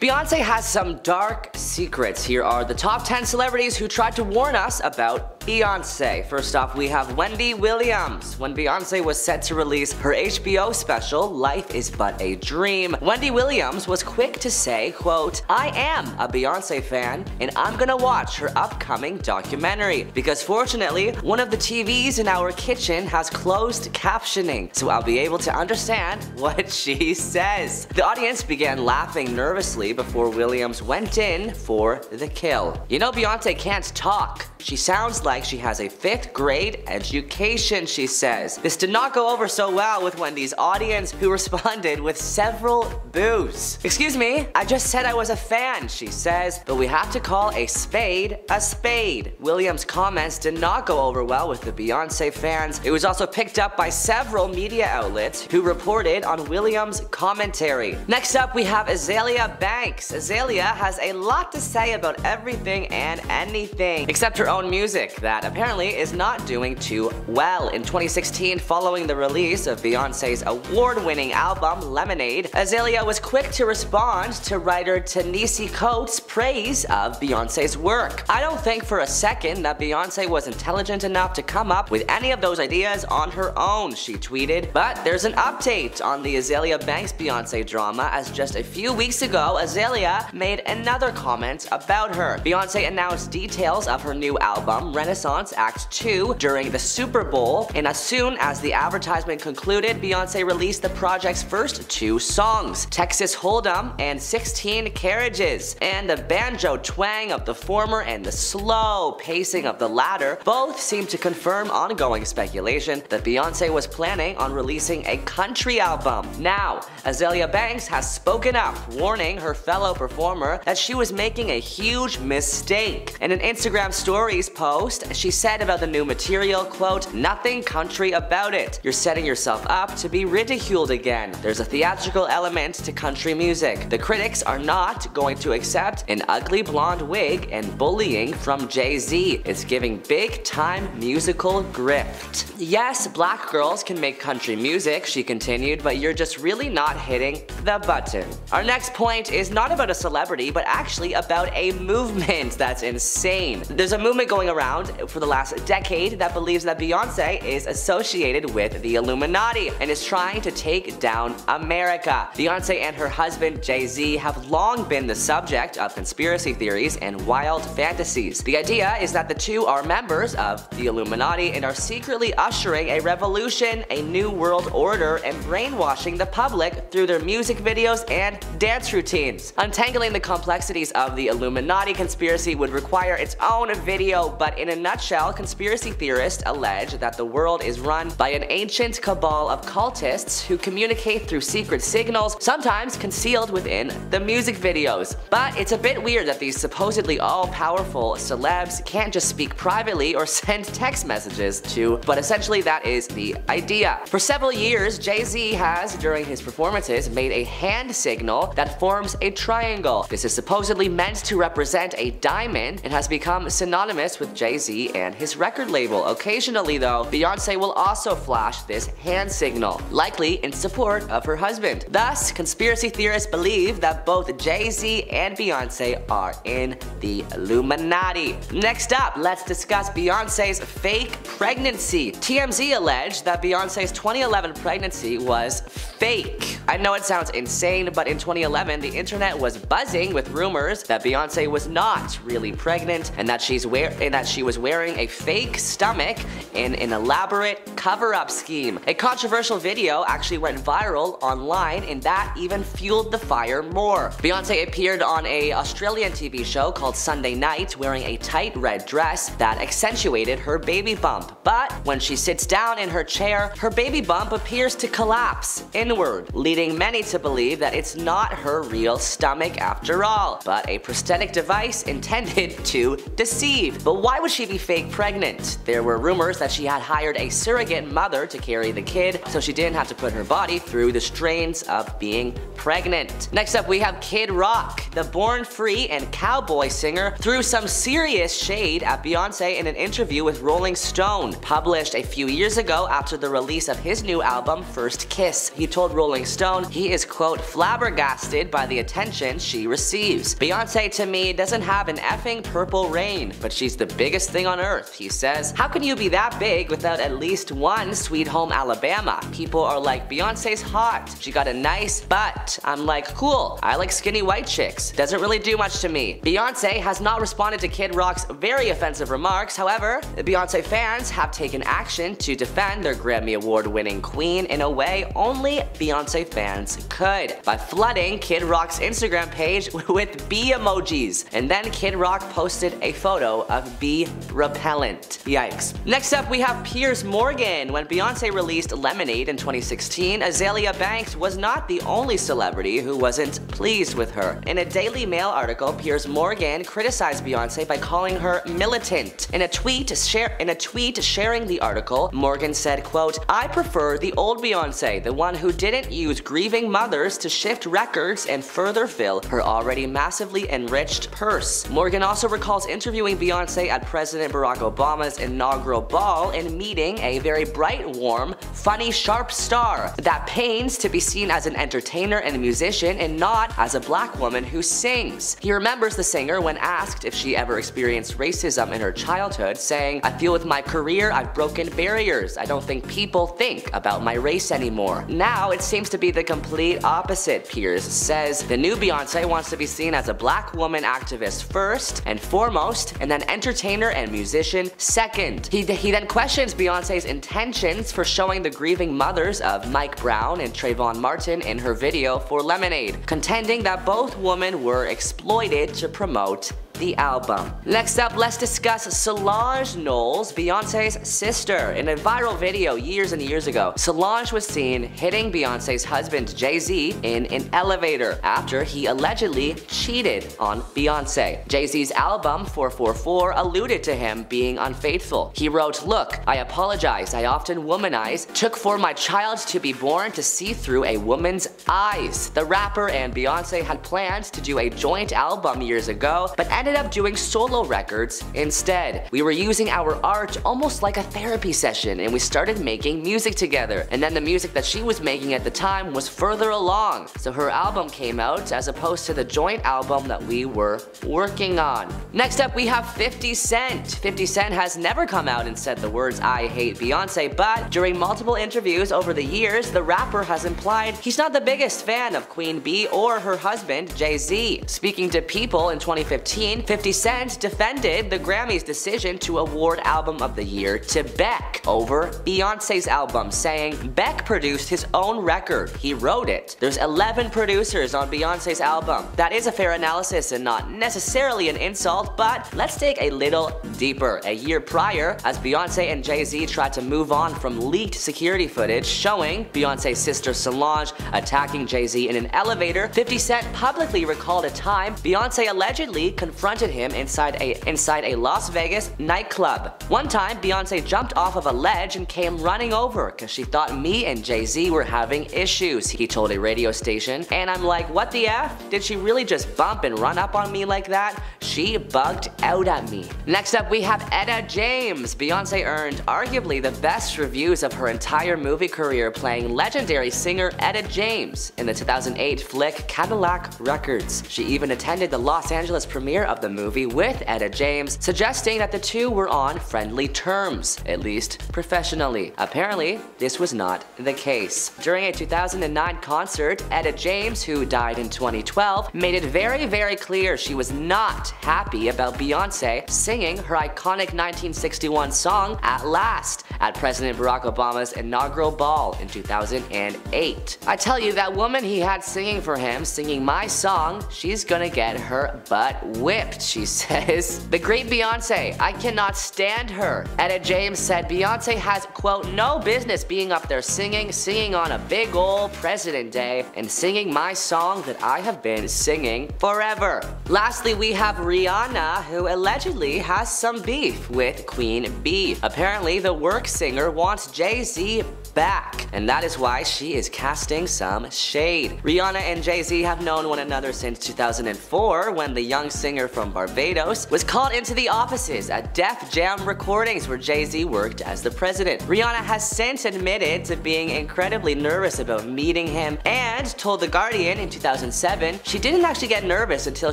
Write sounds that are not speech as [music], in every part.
Beyonce has some dark secrets. Here are the top 10 celebrities who tried to warn us about Beyonce. First off, we have Wendy Williams. When Beyonce was set to release her HBO special, Life is But a Dream, Wendy Williams was quick to say, quote, I am a Beyonce fan and I'm gonna watch her upcoming documentary because fortunately, one of the TVs in our kitchen has closed captioning, so I'll be able to understand [laughs] what she says. The audience began laughing nervously before Williams went in for the kill. You know Beyonce can't talk. She sounds like she has a 5th grade education, she says. This did not go over so well with Wendy's audience, who [laughs] responded with several boos. Excuse me, I just said I was a fan, she says, but we have to call a spade a spade. Williams' comments did not go over well with the Beyonce fans. It was also picked up by several media outlets who reported on Williams' commentary. Next up, we have Azealia Banks. Azealia has a lot to say about everything and anything, except her own music that apparently is not doing too well. In 2016, following the release of Beyonce's award-winning album Lemonade, Azealia was quick to respond to writer Ta-Nehisi Coates' praise of Beyonce's work. I don't think for a second that Beyonce was intelligent enough to come up with any of those ideas on her own, she tweeted. But there's an update on the Azealia Banks Beyonce drama as just a few weeks ago, Azealia made another comment about her. Beyonce announced details of her new album, Renaissance Act 2, during the Super Bowl, and as soon as the advertisement concluded, Beyonce released the project's first two songs, Texas Hold'em and 16 Carriages. And the banjo twang of the former and the slow pacing of the latter both seem to confirm ongoing speculation that Beyonce was planning on releasing a country album. Now, Azealia Banks has spoken up, warning her fellow performer that she was making a huge mistake. In an Instagram stories post, she said about the new material, quote, nothing country about it. You're setting yourself up to be ridiculed again. There's a theatrical element to country music. The critics are not going to accept an ugly blonde wig and bullying from Jay-Z. It's giving big time musical grift. Yes, black girls can make country music, she continued, but you're just really not hitting the button. Our next point is not about a celebrity, but actually about a movement [laughs] that's insane. There's a movement going around for the last decade that believes that Beyonce is associated with the Illuminati and is trying to take down America. Beyonce and her husband Jay-Z have long been the subject of conspiracy theories and wild fantasies. The idea is that the two are members of the Illuminati and are secretly ushering a revolution, a new world order, and brainwashing the public through their music videos and dance routines. Untangling the complexities of the Illuminati conspiracy would require its own video, but in a nutshell, conspiracy theorists allege that the world is run by an ancient cabal of cultists who communicate through secret signals, sometimes concealed within the music videos. But it's a bit weird that these supposedly all-powerful celebs can't just speak privately or [laughs] send text messages to, but essentially that is the idea. For several years, Jay-Z has, during his performances, made a hand signal that forms a triangle. This is supposedly meant to represent a diamond and has become synonymous with Jay-Z and his record label. Occasionally though, Beyonce will also flash this hand signal, likely in support of her husband. Thus, conspiracy theorists believe that both Jay-Z and Beyonce are in the Illuminati. Next up, let's discuss Beyonce's fake pregnancy. TMZ alleged that Beyonce's 2011 pregnancy was fake. I know it sounds insane, but in 2011, the internet was buzzing with rumors that Beyonce was not really pregnant and that she's and that she was wearing a fake stomach in an elaborate cover-up scheme. A controversial video actually went viral online and that even fueled the fire more. Beyonce appeared on a Australian TV show called Sunday Night wearing a tight red dress that accentuated her baby bump. But when she sits down in her chair, her baby bump appears to collapse inward, leading many to believe that it's not her real stomach after all, but a prosthetic device [laughs] intended to deceive. But why would she she be fake pregnant? There were rumors that she had hired a surrogate mother to carry the kid so she didn't have to put her body through the strains of being pregnant. Next up, we have Kid Rock. The born free and cowboy singer threw some serious shade at Beyonce in an interview with Rolling Stone, published a few years ago after the release of his new album, First Kiss. He told Rolling Stone he is, quote, flabbergasted by the attention she receives. Beyonce to me doesn't have an effing purple rain, but she's the biggest thing on earth, he says. How can you be that big without at least one Sweet Home Alabama? People are like, Beyonce's hot. She got a nice butt. I'm like, cool, I like skinny white chicks. Doesn't really do much to me. Beyonce has not responded to Kid Rock's very offensive remarks, however, Beyonce fans have taken action to defend their Grammy Award winning queen in a way only Beyonce fans could, by flooding Kid Rock's Instagram page [laughs] with bee emojis. And then Kid Rock posted a photo of bee repellent. Yikes. Next up, we have Piers Morgan. When Beyonce released Lemonade in 2016, Azealia Banks was not the only celebrity who wasn't pleased with her. In a Daily Mail article, Piers Morgan criticized Beyonce by calling her militant. In a tweet, share, in a tweet sharing the article, Morgan said, quote, I prefer the old Beyonce, the one who didn't use grieving mothers to shift records and further fill her already massively enriched purse. Morgan also recalls interviewing Beyonce at President Barack Obama's inaugural ball and meeting a very bright, warm, funny, sharp star that pains to be seen as an entertainer and a musician and not as a black woman who sings. He remembers the singer when asked if she ever experienced racism in her childhood, saying, I feel with my career I've broken barriers. I don't think people think about my race anymore. Now it seems to be the complete opposite, Piers says. The new Beyonce wants to be seen as a black woman activist first and foremost, and then entertainer and musician second. He, he then questions Beyonce's intentions for showing the grieving mothers of Mike Brown and Trayvon Martin in her video video for Lemonade, contending that both women were exploited to promote the album. Next up, let's discuss Solange Knowles, Beyonce's sister. In a viral video years and years ago, Solange was seen hitting Beyonce's husband Jay-Z in an elevator after he allegedly cheated on Beyonce. Jay-Z's album 444 alluded to him being unfaithful. He wrote, look, I apologize, I often womanize, took for my child to be born to see through a woman's eyes. The rapper and Beyonce had planned to do a joint album years ago, but ended ended up doing solo records instead. We were using our art almost like a therapy session and we started making music together. And then the music that she was making at the time was further along. So her album came out as opposed to the joint album that we were working on. Next up we have 50 Cent. 50 Cent has never come out and said the words I hate Beyonce, but during multiple interviews over the years, the rapper has implied he's not the biggest fan of Queen Bee or her husband, Jay-Z. Speaking to People in 2015, 50 Cent defended the Grammys' decision to award Album of the Year to Beck over Beyonce's album, saying Beck produced his own record. He wrote it. There's 11 producers on Beyonce's album. That is a fair analysis and not necessarily an insult, but let's dig a little deeper. A year prior, as Beyonce and Jay-Z tried to move on from leaked security footage showing Beyonce's sister Solange attacking Jay-Z in an elevator, 50 Cent publicly recalled a time Beyonce allegedly confronted confronted him inside a, inside a Las Vegas nightclub. One time, Beyonce jumped off of a ledge and came running over because she thought me and Jay-Z were having issues, he told a radio station. And I'm like, what the F? Did she really just bump and run up on me like that? She bugged out at me. Next up, we have Etta James. Beyonce earned arguably the best reviews of her entire movie career playing legendary singer Etta James in the 2008 flick Cadillac Records. She even attended the Los Angeles premiere of the movie with Etta James, suggesting that the two were on friendly terms, at least professionally. Apparently, this was not the case. During a 2009 concert, Etta James, who died in 2012, made it very, very clear she was not happy about Beyonce singing her iconic 1961 song At Last at President Barack Obama's inaugural ball in 2008. I tell you, that woman he had singing for him, singing my song, she's gonna get her butt whipped she says. The great Beyonce, I cannot stand her. Etta James said Beyonce has, quote, no business being up there singing, singing on a big ol' President Day, and singing my song that I have been singing forever. Lastly, we have Rihanna, who allegedly has some beef with Queen Bee. Apparently, the work singer wants Jay-Z back, and that is why she is casting some shade. Rihanna and Jay-Z have known one another since 2004 when the young singer from Barbados was called into the offices at Def Jam Recordings where Jay-Z worked as the president. Rihanna has since admitted to being incredibly nervous about meeting him and told The Guardian in 2007 she didn't actually get nervous until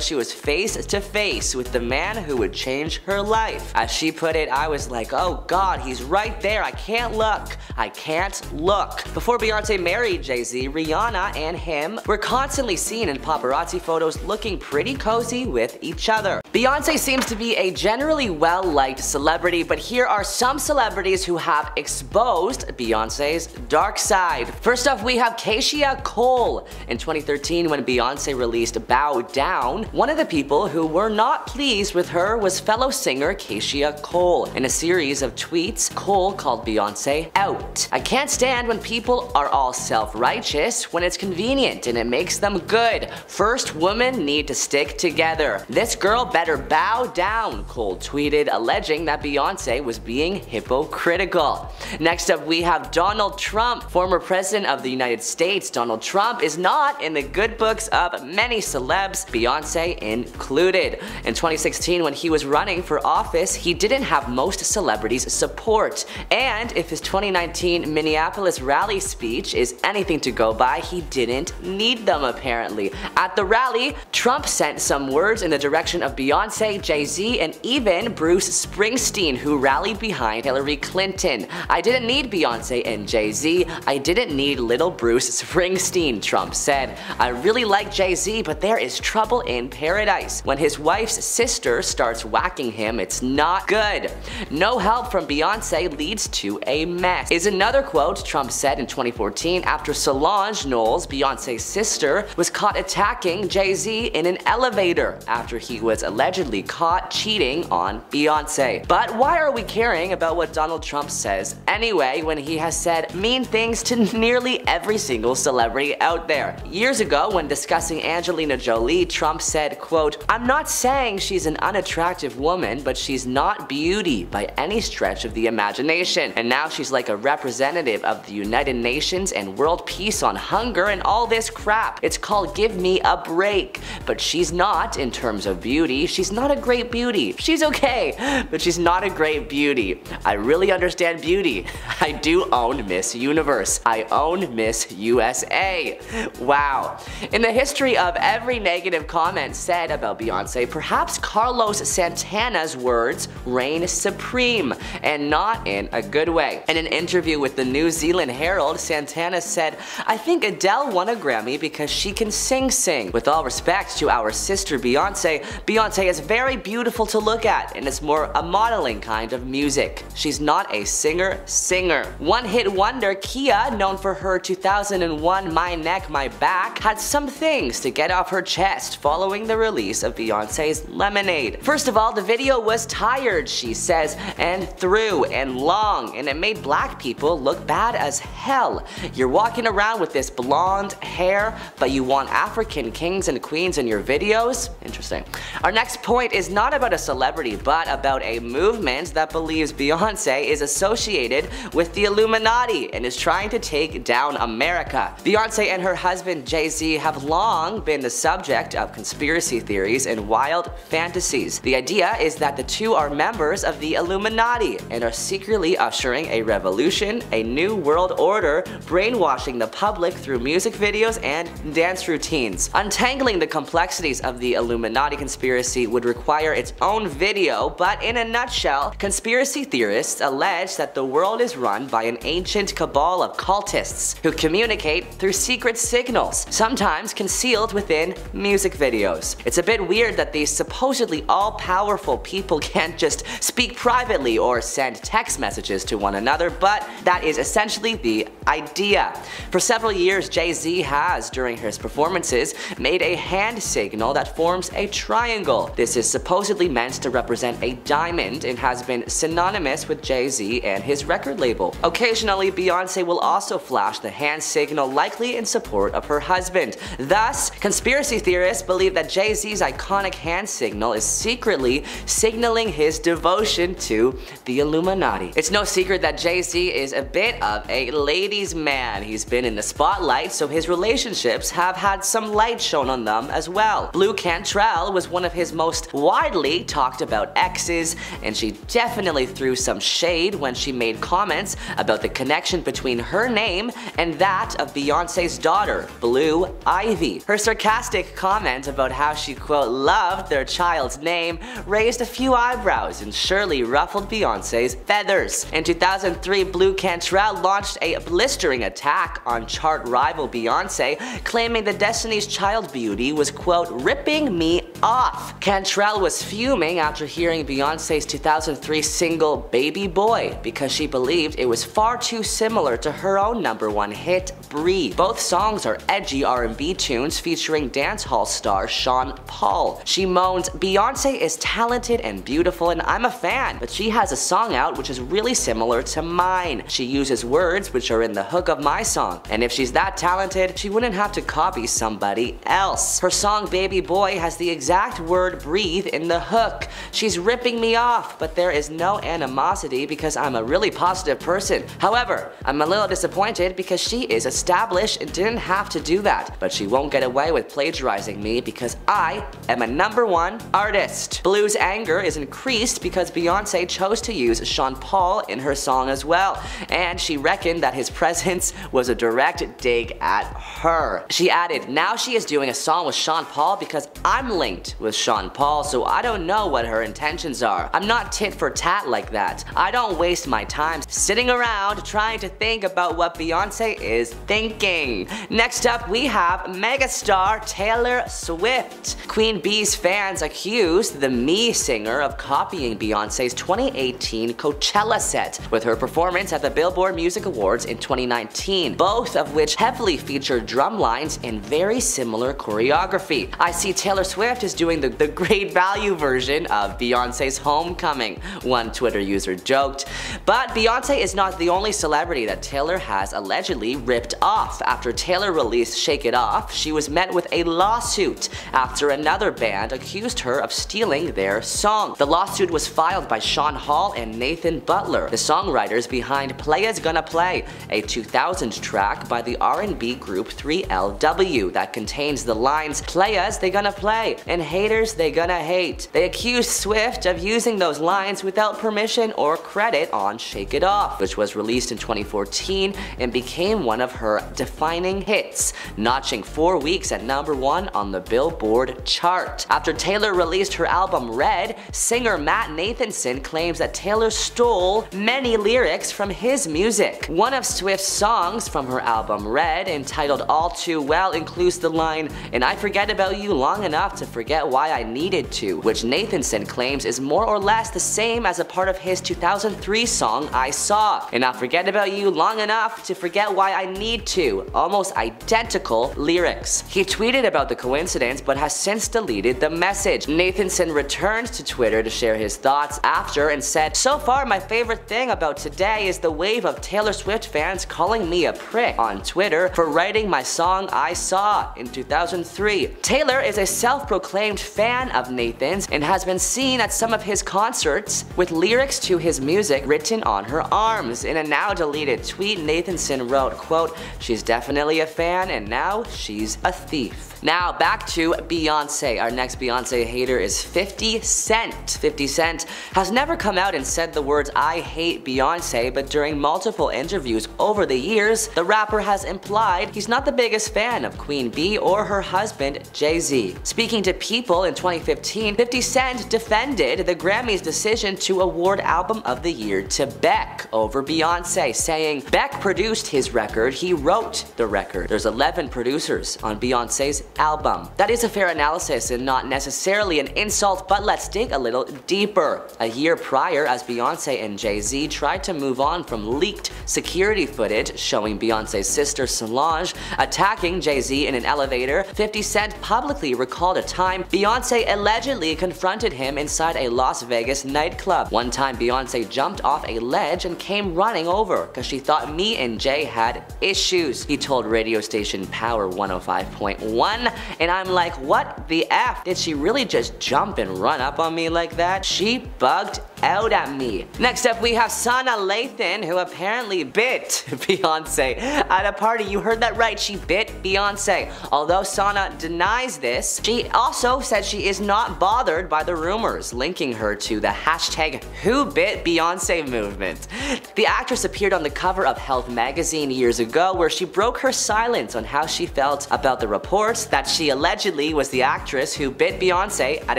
she was face to face with the man who would change her life. As she put it, I was like, oh god, he's right there, I can't look, I can't look. Before Beyonce married Jay-Z, Rihanna and him were constantly seen in paparazzi photos looking pretty cozy with each other. Beyonce seems to be a generally well-liked celebrity, but here are some celebrities who have exposed Beyonce's dark side. First off, we have Keyshia Cole. In 2013, when Beyonce released Bow Down, one of the people who were not pleased with her was fellow singer Keyshia Cole. In a series of tweets, Cole called Beyonce out. I can't stand when people are all self-righteous when it's convenient and it makes them good. First women need to stick together. This girl better bow down, Cole tweeted, alleging that Beyonce was being hypocritical. Next up, we have Donald Trump, former president of the United States. Donald Trump is not in the good books of many celebs, Beyonce included. In 2016, when he was running for office, he didn't have most celebrities' support. And if his 2019 Minneapolis rally speech is anything to go by, he didn't need them apparently. At the rally, Trump sent some words in the direction of Beyonce, Jay-Z, and even Bruce Springsteen, who rallied behind Hillary Clinton. I didn't need Beyonce and Jay-Z, I didn't need little Bruce Springsteen, Trump said. I really like Jay-Z, but there is trouble in paradise. When his wife's sister starts whacking him, it's not good. No help from Beyonce leads to a mess, is another quote Trump said in 2014 after Solange Knowles, Beyonce's sister, was caught attacking Jay-Z in an elevator after he was allegedly caught cheating on Beyonce. But why are we caring about what Donald Trump says anyway when he has said mean things to [laughs] nearly every single celebrity out there? Years ago, when discussing Angelina Jolie, Trump said, quote, I'm not saying she's an unattractive woman, but she's not beauty by any stretch of the imagination. And now she's like a representative of the United Nations and World Peace on Hunger and all this crap. It's called Give Me a Break. But she's not in terms of beauty. She's not a great beauty. She's okay, but she's not a great beauty. I really understand beauty. [laughs] I do own Miss Universe. I own Miss USA. Wow. In the history of every negative comment said about Beyonce, perhaps Carlos Santana's words reign supreme, and not in a good way. In an interview with the New Zealand Herald, Santana said, I think Adele won a Grammy because she can sing sing. With all respect to our sister Beyonce, Beyonce is very beautiful to look at and it's more a modeling kind of music. She's not a singer singer. One hit wonder Khia, known for her 2001 My Neck My Back, had some things to get off her chest following the release of Beyonce's Lemonade. First of all, the video was tired, she says, and through and long, and it made black people look bad as hell. You're walking around with this blonde hair, but you want African kings and queens in your videos? Interesting. Our next point is not about a celebrity, but about a movement that believes Beyonce is associated with the Illuminati and is trying to take down America. Beyonce and her husband Jay-Z have long been the subject of conspiracy theories and wild fantasies. The idea is that the two are members of the Illuminati and are secretly ushering a revolution, a new world order, brainwashing the public through music videos and dance routines. Untangling the complexities of the Illuminati conspiracy would require its own video, but in a nutshell, conspiracy theorists allege that the world is run by an ancient cabal of cultists who communicate through secret signals, sometimes concealed within music videos. It's a bit weird that these supposedly all-powerful people [laughs] can't just speak privately or send text messages to one another, but that is essentially the idea. For several years, Jay-Z has, during his performances, made a hand signal that forms a triangle. This is supposedly meant to represent a diamond and has been synonymous with Jay-Z and his record label. Occasionally, Beyonce will also flash the hand signal likely in support of her husband. Thus, conspiracy theorists believe that Jay-Z's iconic hand signal is secretly signaling his devotion to the Illuminati. It's no secret that Jay-Z is a bit of a ladies man. He's been in the spotlight, so his relationships have had some light shown on them as well. Blu Cantrell was one of his most widely talked about exes, and she definitely threw some shade when she made comments about the connection between her name and that of Beyonce's daughter, Blue Ivy. Her sarcastic comment about how she quote loved their child's name raised a few eyebrows and surely ruffled Beyonce's feathers. In 2003, Blu Cantrell launched a blistering attack on chart rival Beyonce, claiming the Destiny's Child beauty was quote ripping me off. Cantrell was fuming after hearing Beyonce's 2003 single Baby Boy because she believed it was far too similar to her own number one hit, Breathe. Both songs are edgy R&B tunes featuring dancehall star Sean Paul. She moans, Beyonce is talented and beautiful and I'm a fan, but she has a song out which is really similar to mine. She uses words which are in the hook of my song, and if she's that talented, she wouldn't have to copy somebody else. Her song Baby Boy has the exact word breathe in the hook. She's ripping me off, but there is no animosity because I'm a really positive person. However, I'm a little disappointed because she is established and didn't have to do that, but she won't get away with plagiarizing me because I am a number one artist. Blu's anger is increased because Beyonce chose to use Sean Paul in her song as well, and she reckoned that his presence was a direct dig at her. She added, now she is doing a song with Sean Paul because I'm linked with Sean Paul, so I don't know what her intentions are. I'm not tit for tat like that. I don't waste my time sitting around trying to think about what Beyonce is thinking. Next up, we have megastar Taylor Swift. Queen Bee's fans accused the Me singer of copying Beyonce's 2018 Coachella set with her performance at the Billboard Music Awards in 2019, both of which heavily featured drum lines and very similar choreography. I see Taylor Swift is doing the, the great value version of Beyonce's Homecoming, one Twitter user joked. But Beyonce is not the only celebrity that Taylor has allegedly ripped off. After Taylor released Shake It Off, she was met with a lawsuit after another band accused her of stealing their song. The lawsuit was filed by Sean Hall and Nathan Butler, the songwriters behind Playaz Gonna Play, a 2000 track by the R&B group 3LW that contains the lines Playaz they gonna play and haters they gonna hate. They accused Swift of using those lines without permission or credit on Shake It Off, which was released in 2014 and became one of her defining hits, notching four weeks at number one on the Billboard chart. After Taylor released her album Red, singer Matt Nathanson claims that Taylor stole many lyrics from his music. One of Swift's songs from her album Red, entitled All Too Well, includes the line, And I forget about you long enough to forget why I needed to, which Nathanson claims is more or less the same as a part of his 2003 song I Saw. And I'll forget about you long enough to forget why I need to. Almost identical lyrics. He tweeted about the coincidence but has since deleted the message. Nathanson returned to Twitter to share his thoughts after and said, So far my favorite thing about today is the wave of Taylor Swift fans calling me a prick on Twitter for writing my song I Saw in 2003. Taylor is a self-proclaimed fan of Nathan's and has been seen at some of his concerts with lyrics to his music written on her arms. In a now deleted tweet, Nathanson wrote, quote, She's definitely a fan and now she's a thief. Now back to Beyonce. Our next Beyonce hater is 50 Cent. 50 Cent has never come out and said the words I hate Beyonce, but during multiple interviews over the years, the rapper has implied he's not the biggest fan of Queen Bee or her husband Jay-Z. Speaking to People in 2015, 50 Cent defended the Grammys' decision to award Album of the Year to Beck over Beyonce, saying Beck produced his record, he wrote the record. There's 11 producers on Beyonce's album. That is a fair analysis and not necessarily an insult, but let's dig a little deeper. A year prior, as Beyonce and Jay-Z tried to move on from leaked security footage showing Beyonce's sister Solange attacking Jay-Z in an elevator, 50 Cent publicly recalled a time Beyonce allegedly confronted him inside a Las Vegas nightclub. One time Beyonce jumped off a ledge and came running over because she thought me and Jay had issues. He told radio station Power 105.1 and I'm like what the F? Did she really just jump and run up on me like that? She bugged out at me. Next up we have Sanaa Lathan who apparently bit [laughs] Beyonce at a party. You heard that right, she bit Beyonce. Although Sanaa denies this, she also said she is not bothered by the rumors linking her to the hashtag Who Bit Beyonce movement. The actress appeared on the cover of Health magazine years ago where she broke her silence on how she felt about the reports that she allegedly was the actress who bit Beyonce at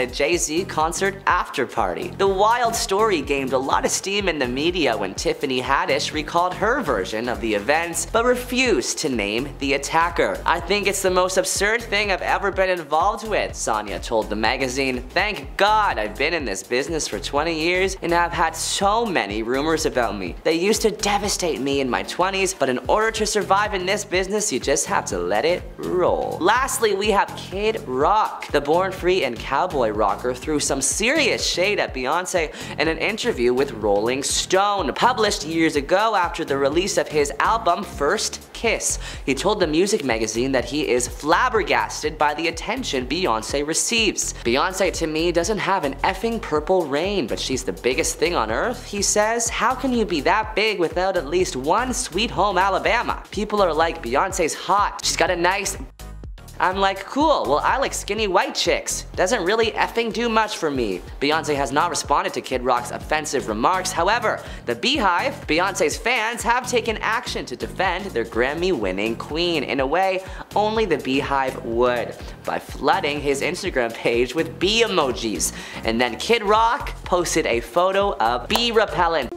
a Jay-Z concert after party. The wild story gained a lot of steam in the media when Tiffany Haddish recalled her version of the events but refused to name the attacker. I think it's the most absurd thing I've ever been involved with, Sanaa told the magazine. Thank God I've been in this business for 20 years and I've had so many rumors about me. They used to devastate me in my 20s, but in order to survive in this business, you just have to let it roll. Lastly, we have Kid Rock. The Born Free and Cowboy rocker threw some serious shade at Beyonce in an interview with Rolling Stone, published years ago after the release of his album First Kiss. He told the music magazine that he is flabbergasted by the attention Beyonce receives. Beyonce to me doesn't have an effing purple rain, but she's the biggest thing on earth, he says. How can you be that big without at least one Sweet Home Alabama? People are like, Beyonce's hot, she's got a nice I'm like, cool, well I like skinny white chicks. Doesn't really effing do much for me. Beyonce has not responded to Kid Rock's offensive remarks, however, the Beehive, Beyonce's fans, have taken action to defend their Grammy-winning queen in a way only the Beehive would, by flooding his Instagram page with bee emojis. And then Kid Rock posted a photo of bee repellent.